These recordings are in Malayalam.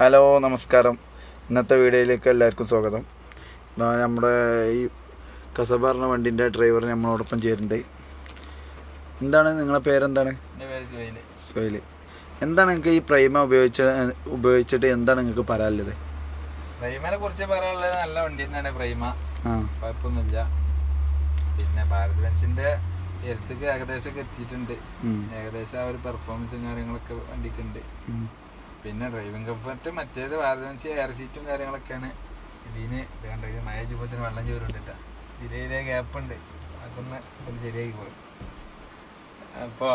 ഹലോ നമസ്കാരം. ഇന്നത്തെ വീഡിയോയിലേക്ക് എല്ലാവർക്കും സ്വാഗതം. നമ്മുടെ ഈ കസബാറിന വണ്ടിന്റെ ഡ്രൈവർ നമ്മളോടൊപ്പം ചേരുന്നുണ്ട്. എന്താണ്? നിങ്ങളെ പേരെന്താണ്? സുഹൈൽ. എന്താണ് നിങ്ങൾക്ക് ഈ പ്രൈമ ഉപയോഗിച്ച ഉപയോഗിച്ചിട്ട് എന്താണ് നിങ്ങൾക്ക് പറയാനുള്ളത്? പ്രൈമനെ കുറിച്ച് പറയാനുള്ളത് നല്ല വണ്ടി തന്നെയാണ് പ്രൈമ. ആ. കുഴപ്പമൊന്നുമില്ല. പിന്നെ ഭാരത് ബെൻസിന്റെ എഴുത്തേക്ക് ഏകദേശം എത്തിയിട്ടുണ്ട്. ഏകദേശം ആ ഒരു പെർഫോമൻസും കാര്യങ്ങളൊക്കെ വണ്ടിക്കുണ്ട്. പിന്നെ ഡ്രൈവിംഗ് കംഫർട്ട് മറ്റേത് ഭാരത് എയർ സീറ്റും കാര്യങ്ങളൊക്കെയാണ്. ഇതിന് ഇത് കണ്ട ഇത് മഴ ചുപ്പത്തിന് വെള്ളം ചോരുണ്ടിട്ടാ ഇതേ ഗ്യാപ്പ് ഉണ്ട്. അതൊന്ന് ഒന്ന് ഒന്ന് ശരിയാക്കി പോകും അപ്പോൾ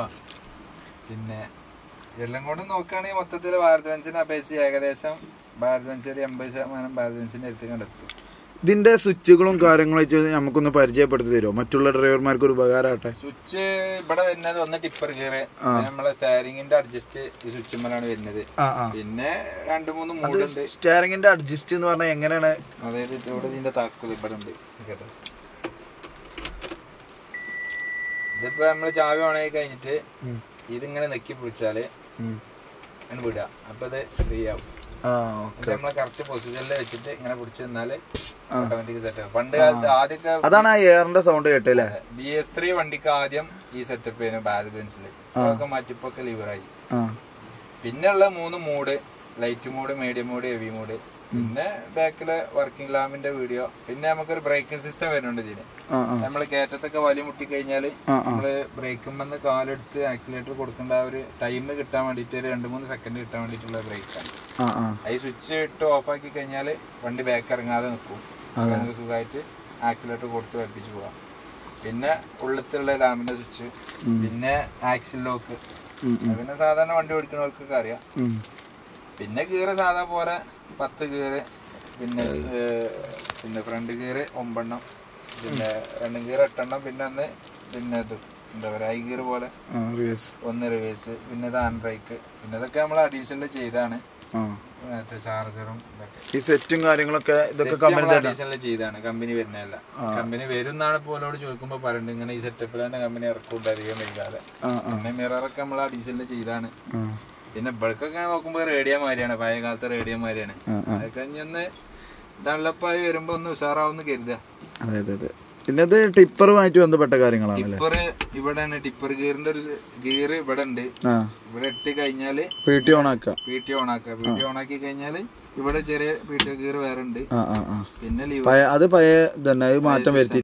പിന്നെ എല്ലാം കൊണ്ട് നോക്കുകയാണെങ്കിൽ മൊത്തത്തിൽ ഭാരത് ബെൻസിനെ അപേക്ഷിച്ച് ഏകദേശം ഭാരത് ഒരു എൺപത് ശതമാനം ഭാരത് ബെൻസിന്റെ അടുത്ത് കണ്ടെത്തും. ഇതിന്റെ സ്വിച്ചുകളും കാര്യങ്ങളും വെച്ച് നമുക്കൊന്ന് പരിചയപ്പെടുത്തി തരുമോ? മറ്റുള്ള ഡ്രൈവർമാർക്ക് ഒരു ഉപകാരമാട്ടെ സ്വിച്ച് ഇവിടെ വരുന്നത് ഒന്ന് ടിപ്പർ ഗിയറ് നമ്മളെ സ്റ്റാരിങ്ങിന്റെ അഡ്ജസ്റ്റ് ഈ സ്വിച്ച് സ്വിച്ചുമ്മലാണ് വരുന്നത്. പിന്നെ രണ്ട് മൂന്ന് മൂടുണ്ട്. സ്റ്റിയറിംഗിന്റെ അഡ്ജസ്റ്റ് എന്ന് പറഞ്ഞാൽ എങ്ങനെയാണ്? അതായത് ഇവിടെ ഇതിന്റെ താക്കോൽ ഇവിടെ ഉണ്ട്. കേട്ടോ ഇതിപ്പോ നമ്മൾ ചാവി ഓണായി കഴിഞ്ഞിട്ട് ഇതിങ്ങനെ നെക്കി പിടിച്ചാൽ വിടുക. അപ്പൊ അത് ഫ്രീ ആവും. നമ്മളെ കറക്റ്റ് പൊസിഷനിൽ വെച്ചിട്ട് ഇങ്ങനെ പിടിച്ച് നിന്നാൽ ഓട്ടോമാറ്റിക് സെറ്റ് ആവും പണ്ട് കാലത്ത് ആദ്യമൊക്കെ അതാണ് ആ എയറിന്റെ സൗണ്ട് കേട്ടല്ലേ ബി എസ് ത്രീ വണ്ടിക്ക് ആദ്യം ഈ സെറ്റപ്പ് ചെയ്യുന്നു ബെൻസിൽ അതൊക്കെ മാറ്റിപ്പൊക്കെ ലിവറായി പിന്നെയുള്ള മൂന്ന് mode light mode medium mode heavy mode പിന്നെ ബാക്കിലെ വർക്കിംഗ് ലാമിന്റെ വീഡിയോ പിന്നെ നമുക്കൊരു ബ്രേക്കിംഗ് സിസ്റ്റം വരുന്നുണ്ട് ഇതിന്. നമ്മൾ കയറ്റത്തൊക്കെ വലി മുട്ടി കഴിഞ്ഞാൽ ആ, ബ്രേക്കും നമ്മൾ ബ്രേക്കുമെന്ന് കാലെടുത്ത് ആക്സിലേറ്റർ കൊടുക്കേണ്ട ആ ഒരു ടൈം കിട്ടാൻ വേണ്ടിട്ട് ഒരു രണ്ട് മൂന്ന് സെക്കൻഡ് കിട്ടാൻ വേണ്ടിട്ടുള്ള ബ്രേക്കാണ് ഈ സ്വിച്ച് ഇട്ട് ഓഫ് ആക്കി കഴിഞ്ഞാൽ വണ്ടി ബാക്ക് ഇറങ്ങാതെ നിൽക്കും നമുക്ക് സുഖമായിട്ട് ആക്സിലേറ്റർ കൊടുത്ത് വലിപ്പിച്ച് പോകാം. പിന്നെ ഉള്ളത്തുള്ള ലാമ്പിന്റെ സ്വിച്ച് പിന്നെ ആക്സിൽ ലോക്ക് പിന്നെ സാധാരണ വണ്ടി ഓടിക്കുന്നവർക്കൊക്കെ അറിയാം. പിന്നെ ഗിയർ സാധാ പോലെ പത്ത് ഗിയർ പിന്നെ പിന്നെ ഫ്രണ്ട് ഗിയർ ഒമ്പെണ്ണം പിന്നെ രണ്ടും ഗിയർ എട്ടെണ്ണം പിന്നെ ഒന്ന് പിന്നെ ഇത് എന്താ പറയുക ഐ ഗിയർ പോലെ. ഒന്ന് റിവേഴ്സ് പിന്നെ ഇത് ആൻഡ്രൈക്ക് പിന്നെ ഇതൊക്കെ നമ്മൾ അഡീഷണൽ ചെയ്താണ്. ചാർജറും ഈ സെറ്റും കാര്യങ്ങളൊക്കെ ഇതൊക്കെ കമ്പനി അഡീഷണൽ ചെയ്താണ് കമ്പനി വരുന്നതല്ല. കമ്പനി വരും എന്നാണ് പോലോട് ചോദിക്കുമ്പോൾ പറയുന്നത് ഇങ്ങനെ ഈ സെറ്റപ്പിൽ തന്നെ കമ്പനി ഇറക്കുണ്ടായിരിക്കാൻ അധികം വൈകാതെ. മിറർ ഒക്കെ പിന്നെ മിററൊക്കെ നമ്മൾ അഡീഷണൽ ചെയ്താണ്. പിന്നെ ഇവിടക്കൊക്കെ നോക്കുമ്പോ റേഡിയോ മാതിരിയാണ് പഴയ കാലത്തെ റേഡിയോ മാതിരിയാണ്. അതൊക്കെ ഒന്ന് ഡെവലപ്പായി വരുമ്പോ ഒന്ന് ഉഷാറാവുന്ന കരുതുക അതെ അതെ അതെ. പിന്നെ അത് ടിപ്പറുമായിട്ട് ബന്ധപ്പെട്ട കാര്യങ്ങളാണ് ടിപ്പർ ഇവിടെയാണ് ടിപ്പർ ഗിയറിന്റെ ഒരു ഗിയർ ഇവിടെ ഉണ്ട് ഇവിടെ ഇട്ട് കഴിഞ്ഞാൽ പി ടി ഓൺ ആക്കുക പി ടി ഓൺ ആക്കുക പി ടി ഓൺ ആക്കി കഴിഞ്ഞാൽ ഇവിടെ ചെറിയ പി ടി ഗിയർ വേറെ ഉണ്ട് പിന്നെ അത് പഴയ തന്നെ മാറ്റം വരുത്തി.